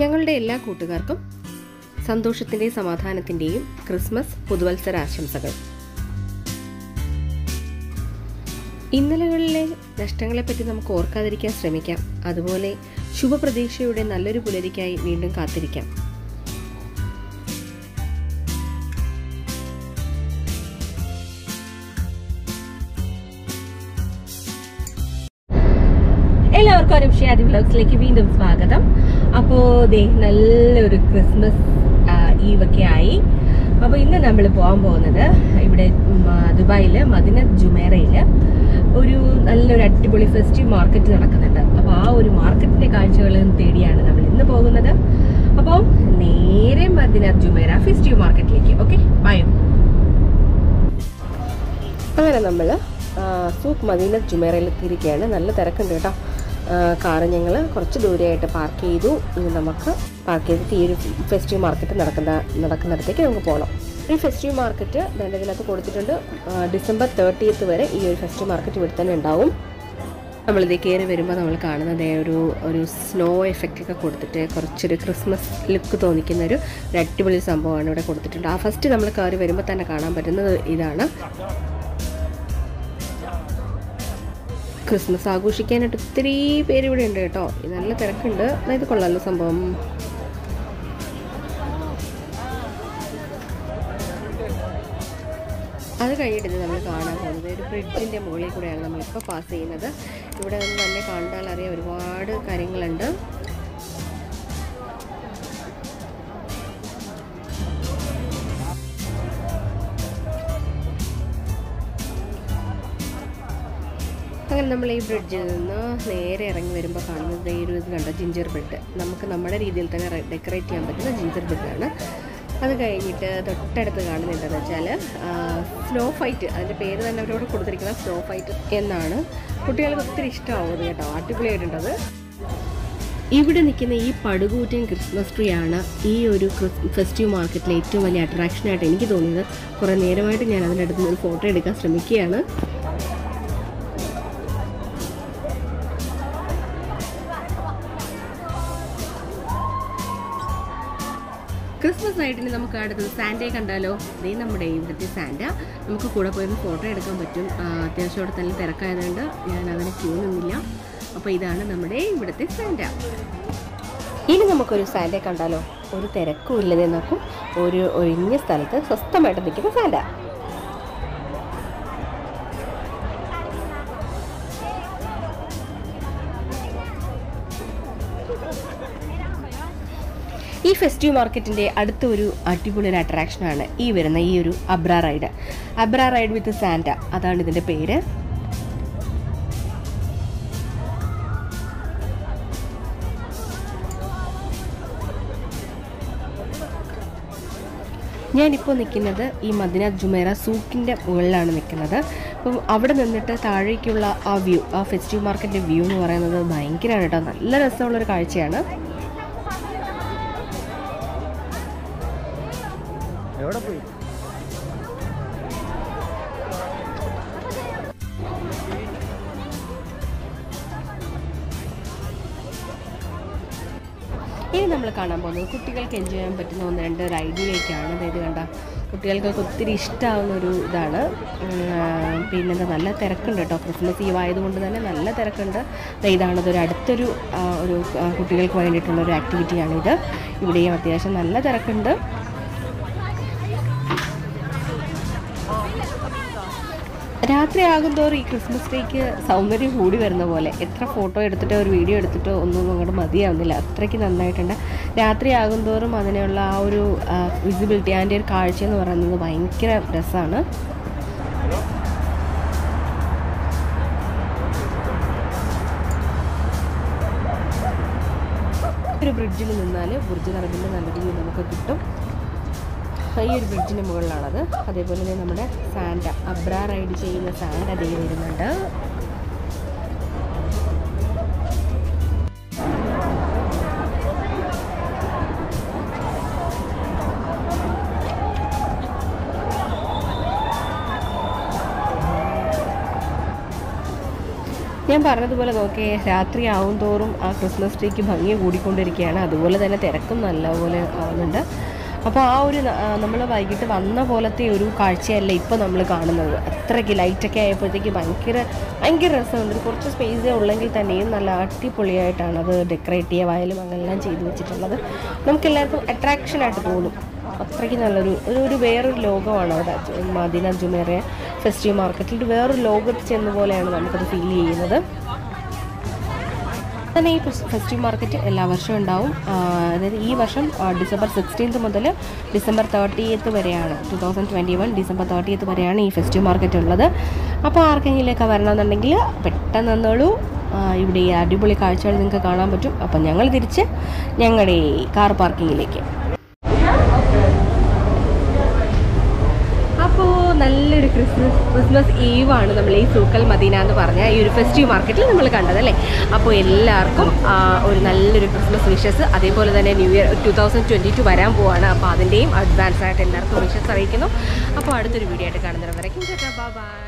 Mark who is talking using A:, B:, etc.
A: ഞങ്ങളുടെ എല്ലാ കൂട്ടുകാർക്കും സന്തോഷത്തിന്റെയും സമാധാനത്തിന്റെയും ക്രിസ്മസ് പുതുവത്സര ആശംസകൾ ഇന്നലകളിലെ നഷ്ടങ്ങളെപ്പറ്റി നമുക്ക് ഓർക്കാതിരിക്കാൻ ശ്രമിക്കാം. അതുപോലെ ശുഭപ്രതീക്ഷയുടെ നല്ലൊരു പുലരിക്കായി വീണ്ടും കാത്തിരിക്കാം. എല്ലാവർക്കും അനുഷയാദി വ്ലോഗ്സിലേക്ക് വീണ്ടും സ്വാഗതം. അപ്പോൾ ദേ നല്ലൊരു ക്രിസ്മസ് ഈവൊക്കെ ആയി. അപ്പോൾ ഇന്ന് നമ്മൾ പോകാൻ പോകുന്നത് ഇവിടെ ദുബായിൽ മദിന ജുമേറയിൽ ഒരു നല്ലൊരു അടിപൊളി ഫെസ്റ്റീവ് മാർക്കറ്റ് നടക്കുന്നുണ്ട്. അപ്പോൾ ആ ഒരു മാർക്കറ്റിന്റെ കാഴ്ചകളും തേടിയാണ് നമ്മൾ ഇന്ന് പോകുന്നത്. അപ്പോൾ നേരെ മദിന ജുമേറ ഫെസ്റ്റീവ് മാർക്കറ്റിലേക്ക്. Okay bye. അങ്ങനെ നമ്മൾ സൂപ്പ് മദീന ജുമേറയിൽ എത്തിയിരിക്കുകയാണ്. നല്ല തിരക്കുണ്ട് കേട്ടോ. കാറ് ഞങ്ങൾ കുറച്ച് ദൂരെയായിട്ട് പാർക്ക് ചെയ്തു. ഇനി നമുക്ക് പാർക്ക് ചെയ്തിട്ട് ഈ ഒരു ഫെസ്റ്റീവ് മാർക്കറ്റ് നടക്കുന്ന നടക്കുന്നിടത്തേക്ക് നമുക്ക് പോകണം ഈ ഫെസ്റ്റീവ് മാർക്കറ്റ് വേണ്ട ഇതിനകത്ത് കൊടുത്തിട്ടുണ്ട്. ഡിസംബർ തേർട്ടിയത്ത് വരെ ഈ ഒരു ഫെസ്റ്റീവ് മാർക്കറ്റ് ഇവിടെ തന്നെ ഉണ്ടാവും. നമ്മളിത് കയറി വരുമ്പോൾ നമ്മൾ കാണുന്നത് ഒരു ഒരു സ്നോ എഫക്റ്റ് ഒക്കെ കൊടുത്തിട്ട് കുറച്ചൊരു ക്രിസ്മസ് ലുക്ക് തോന്നിക്കുന്ന ഒരു ഒരു അടിപൊളി സംഭവമാണ് ഇവിടെ കൊടുത്തിട്ടുണ്ട്. ആ ഫസ്റ്റ് നമ്മൾ കയറി വരുമ്പോൾ തന്നെ കാണാൻ പറ്റുന്നത് ഇതാണ്. ക്രിസ്മസ് ആഘോഷിക്കാനായിട്ട് ഒത്തിരി പേര് ഇവിടെ ഉണ്ട് കേട്ടോ. നല്ല തിരക്കുണ്ട്. ഇത് കൊള്ളാലോ സംഭവം. അത് കഴിഞ്ഞിട്ട് നമ്മൾ കാണാൻ പോകുന്നത്. ഒരു ബ്രിഡ്ജിന്റെ മുകളിൽ കൂടെയാണ് നമ്മളിപ്പോൾ പാസ് ചെയ്യുന്നത്. ഇവിടെ നിന്ന് തന്നെ കണ്ടാൽ അറിയാം ഒരുപാട് കാര്യങ്ങളുണ്ട്. അങ്ങനെ നമ്മൾ ഈ ബ്രിഡ്ജിൽ നിന്ന് നേരെ ഇറങ്ങി വരുമ്പോൾ കാണുന്നത് ഈ ഒരു ഇത് കണ്ടോ? ജിഞ്ചർ ബ്രെഡ് നമുക്ക് നമ്മുടെ രീതിയിൽ തന്നെ ഡെക്കറേറ്റ് ചെയ്യാൻ പറ്റുന്ന ജിഞ്ചർ ബ്രെഡാണ് അത് കഴിഞ്ഞിട്ട് തൊട്ടടുത്ത് കാണുന്നത് എന്താണെന്ന് വെച്ചാൽ സ്നോ ഫൈറ്റ് അതിന്റെ പേര് തന്നെ അവരോട് കൊടുത്തിരിക്കുന്ന സ്നോ ഫൈറ്റ് എന്നാണ്. കുട്ടികൾക്ക് ഒത്തിരി ഇഷ്ടമാവുന്നത് കേട്ടോ. അടിപൊളിയായിട്ടുണ്ടത് ഇവിടെ നിൽക്കുന്ന ഈ പടുകൂറ്റൻ ക്രിസ്മസ് ട്രീ ആണ് ഈ ഒരു ഫെസ്റ്റീവ് മാർക്കറ്റിലെ ഏറ്റവും വലിയ അട്രാക്ഷനായിട്ട് എനിക്ക് തോന്നിയത്. കുറേ നേരമായിട്ട് ഞാൻ അതിന്റെ അടുത്ത് നിന്ന് ഒരു ഫോട്ടോ എടുക്കാൻ ശ്രമിക്കുകയാണ്. ക്രിസ്മസ് നൈറ്റിന് നമുക്ക് അടുത്തത് സാൻഡയെ കണ്ടാലോ? ഇതേ നമ്മുടെ ഇവിടുത്തെ സാൻഡ നമുക്ക് കൂടെ പോയിരുന്ന് ഫോട്ടോ എടുക്കാൻ പറ്റും. അത്യാവശ്യം അവിടെ തന്നെ തിരക്കായതുകൊണ്ട് ഞാൻ അതിന് ക്യൂ നിന്നില്ല. അപ്പോൾ ഇതാണ് നമ്മുടെ ഇവിടുത്തെ സാൻഡ ഇനി നമുക്കൊരു സാൻഡയെ കണ്ടാലോ? ഒരു തിരക്കും ഇല്ലെന്നേ നോക്കും. ഒരു ഒഴിഞ്ഞ സ്ഥലത്ത് സ്വസ്ഥമായിട്ട് നിൽക്കുന്ന സാൻഡ ഈ ഫെസ്റ്റീവ് മാർക്കറ്റിന്റെ അടുത്തൊരു അടിപൊളി ഒരു അട്രാക്ഷനാണ് ഈ വരുന്ന ഈ ഒരു അബ്ര റൈഡ്. അബ്ര റൈഡ് വിത്ത് സാൻഡ അതാണ് ഇതിന്റെ പേര്. ഞാനിപ്പോൾ നിൽക്കുന്നത് ഈ മദിന ജുമേറ സൂക്കിന്റെ മുകളിലാണ് നിൽക്കുന്നത്. അപ്പം അവിടെ നിന്നിട്ട് താഴേക്കുള്ള ആ വ്യൂ ആ ഫെസ്റ്റീവ് മാർക്കറ്റിന്റെ വ്യൂ എന്ന് പറയുന്നത് ഭയങ്കരമാണ് കേട്ടോ. നല്ല രസമുള്ളൊരു കാഴ്ചയാണ്.
B: എവിടെ പോയി?
A: ഇനി നമ്മൾ കാണാൻ പോകുന്നത് കുട്ടികൾക്ക് എൻജോയ് ചെയ്യാൻ പറ്റുന്ന ഒന്ന് രണ്ട് റൈഡിലേക്കാണ് അതായത് കണ്ട കുട്ടികൾക്കൊക്കെ ഒത്തിരി ഇഷ്ടമാവുന്ന ഒരു ഇതാണ്. പിന്നെ പിന്നെന്താ നല്ല തിരക്കുണ്ട് കേട്ടോ. ക്രിസ്മസ് ഈവ് ആയതുകൊണ്ട് തന്നെ നല്ല തിരക്കുണ്ട്. ദേ ഇതാണ് ഇതൊരു അടുത്തൊരു ഒരു കുട്ടികൾക്ക് വേണ്ടിയിട്ടുള്ള ഒരു ആക്ടിവിറ്റിയാണിത് ഇവിടെയും അത്യാവശ്യം നല്ല തിരക്കുണ്ട്. രാത്രി തോറും ഈ ക്രിസ്മസ് ട്രീക്ക് സൗന്ദര്യം കൂടി വരുന്ന പോലെ എത്ര ഫോട്ടോ എടുത്തിട്ടോ ഒരു വീഡിയോ എടുത്തിട്ടോ ഒന്നും അങ്ങോട്ട് മതിയാവുന്നില്ല. അത്രയ്ക്ക് നന്നായിട്ടുണ്ട്. രാത്രിയാകും തോറും അതിനുള്ള ആ ഒരു വിസിബിലിറ്റി അതിന്റെ ഒരു കാഴ്ച എന്ന് പറയുന്നത് ഭയങ്കര രസമാണ് ഒരു ബ്രിഡ്ജിൽ നിന്നാൽ ബുർജ് ഖലീഫിന്റെ നല്ല രീതിയിൽ നമുക്ക് കിട്ടും. ഈ ഒരു ബ്രിഡ്ജിന് മുകളിലാണത്. അതേപോലെ തന്നെ നമ്മുടെ സാൻഡ അബ്ര റൈഡ് ചെയ്യുന്ന സാൻഡ അതേ വരുന്നുണ്ട്. ഞാൻ പറഞ്ഞതുപോലെ നോക്കി രാത്രി ആവും തോറും ആ ക്രിസ്മസ് ട്രീക്ക് ഭംഗി കൂടിക്കൊണ്ടിരിക്കുകയാണ്. അതുപോലെ തന്നെ തിരക്കും നല്ലപോലെ ആവുന്നുണ്ട്. അപ്പോൾ ആ ഒരു നമ്മൾ വൈകിട്ട് വന്ന പോലത്തെ ഒരു കാഴ്ചയല്ല ഇപ്പോൾ നമ്മൾ കാണുന്നത്. അത്രയ്ക്ക് ലൈറ്റൊക്കെ ആയപ്പോഴത്തേക്ക് ഭയങ്കര ഭയങ്കര രസമുണ്ട്. കുറച്ച് സ്പേസേ ഉള്ളെങ്കിൽ തന്നെയും നല്ല അടിപൊളിയായിട്ടാണ് അത് ഡെക്കറേറ്റ് ചെയ്യാനും അങ്ങനെല്ലാം ചെയ്തു വെച്ചിട്ടുള്ളത്. നമുക്കെല്ലാവർക്കും അട്രാക്ഷനായിട്ട് തോന്നും. അത്രയ്ക്ക് നല്ലൊരു ഒരു ഒരു വേറൊരു ലോകമാണ് അവിടെ. മദീന ജുമേറിയ ഫെസ്റ്റിവ് മാർക്കറ്റിൽ വേറൊരു ലോകത്ത് ചെന്ന പോലെയാണ് നമുക്കത് ഫീൽ ചെയ്യുന്നത്. തന്നെ ഈ ഫെസ്റ്റീവ് മാർക്കറ്റ് എല്ലാ വർഷവും ഉണ്ടാവും. അതായത് ഈ വർഷം ഡിസംബർ സിക്സ്റ്റീൻത്ത് മുതൽ ഡിസംബർ തേർട്ടിയത്ത് വരെയാണ്. Two thousand twenty one December thirtieth വരെയാണ് ഈ ഫെസ്റ്റീവ് മാർക്കറ്റ് ഉള്ളത്. അപ്പോൾ ആർക്കെങ്കിലുമൊക്കെ വരണമെന്നുണ്ടെങ്കിൽ പെട്ടെന്ന് ഇവിടെ ഈ അടിപൊളി കാഴ്ചകൾ നിങ്ങൾക്ക് കാണാൻ പറ്റും. അപ്പം ഞങ്ങൾ തിരിച്ച് ഞങ്ങളുടെ കാർ പാർക്കിങ്ങിലേക്ക് അപ്പോൾ നല്ലൊരു ക്രിസ്മസ് ക്രിസ്മസ് ഈവ് ആണ് നമ്മൾ ഈ സൂക്കൽ മദീന എന്ന് പറഞ്ഞ ഈ ഒരു ഫെസ്റ്റീവ് മാർക്കറ്റിൽ നമ്മൾ കണ്ടത് അല്ലേ? അപ്പോൾ എല്ലാവർക്കും ഒരു നല്ലൊരു ക്രിസ്മസ് വിഷസ് അതേപോലെ തന്നെ New Year two thousand twenty two വരാൻ പോവാണ്. അപ്പോൾ അതിന്റെയും അഡ്വാൻസ് ആയിട്ട് എല്ലാവർക്കും വിഷസ് അറിയിക്കുന്നു. അപ്പോൾ അടുത്തൊരു വീഡിയോ ആയിട്ട് കാണുന്നവരേക്കും ചേട്ടാ. ബൈ